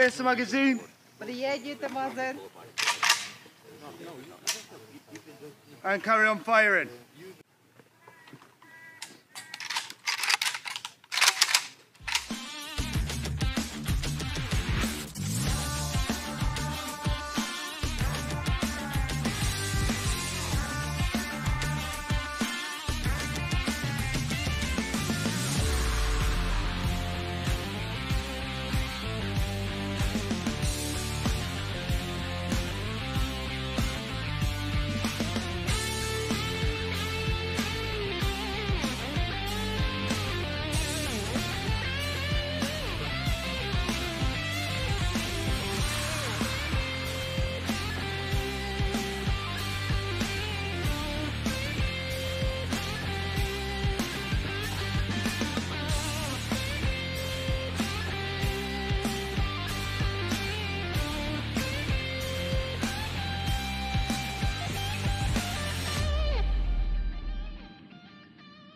Where's the magazine Приедет and carry on firing.